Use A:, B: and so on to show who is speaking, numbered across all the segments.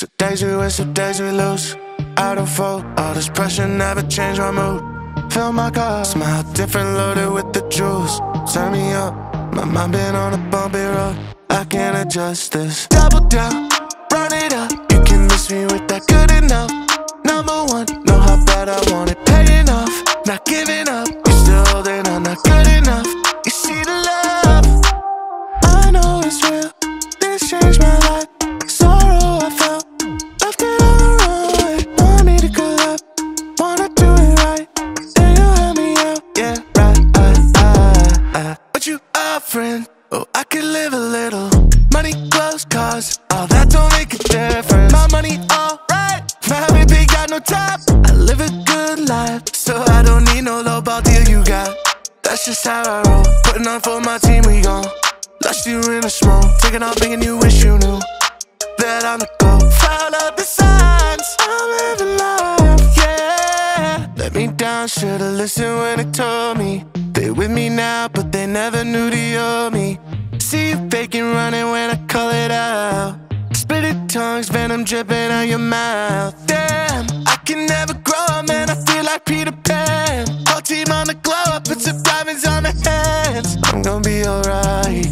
A: So days we win, some days we lose. I don't fold. All this pressure never changed my mood. Fill my cup, smile different, loaded with the juice. Turn me up, my mind been on a bumpy road. I can't adjust this. Double down, run it up. You can miss me with that good enough. Number one, know how bad I want it. Paying off, not giving up. You still holding on, not good enough. You see the love, I know it's real. This changed my friend. Oh, I could live a little. Money, clothes, cars, all that don't make a difference. My money, alright. My baby got no top. I live a good life, so I don't need no low ball deal you got. That's just how I roll. Putting on for my team, we gon' Lost you in the smoke. Taking off, thinking you wish you knew that I'm the go. Follow the signs. I'm living life, yeah. Let me down, should've listened when they told me. They with me now, but they never knew the old me. See you faking running when I call it out. Spitting tongues, venom dripping out your mouth. Damn, I can never grow up, man. I feel like Peter Pan. Whole team on the glow up, put some diamonds on the hands. I'm gonna be alright.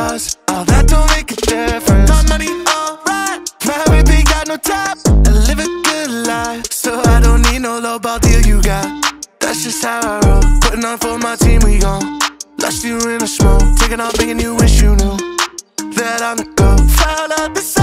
A: Cars. All that don't make a difference. My money, alright. My baby got no top. I live a good life. So I don't need no low ball deal you got. That's just how I roll. Putting on for my team, we gon' Lost you in the smoke. Taking off, thinking you wish you knew that I'm the go. Follow the sign.